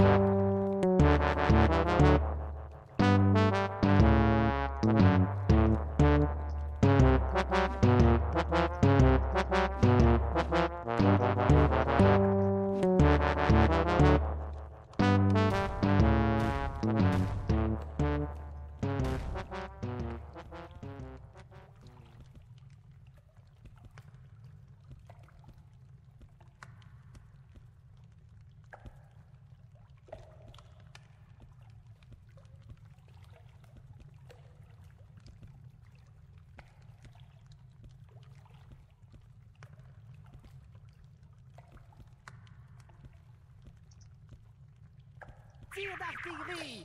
Thank mm -hmm. you. 接大臂力